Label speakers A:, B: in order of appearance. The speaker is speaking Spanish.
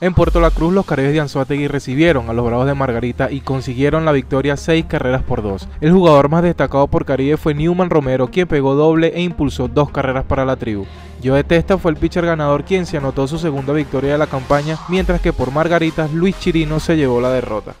A: En Puerto La Cruz, los Caribes de Anzuategui recibieron a los Bravos de Margarita y consiguieron la victoria 6 carreras por 2. El jugador más destacado por Caribe fue Newman Romero, quien pegó doble e impulsó dos carreras para la tribu. Joe Testa fue el pitcher ganador quien se anotó su segunda victoria de la campaña, mientras que por Margaritas Luis Chirino se llevó la derrota.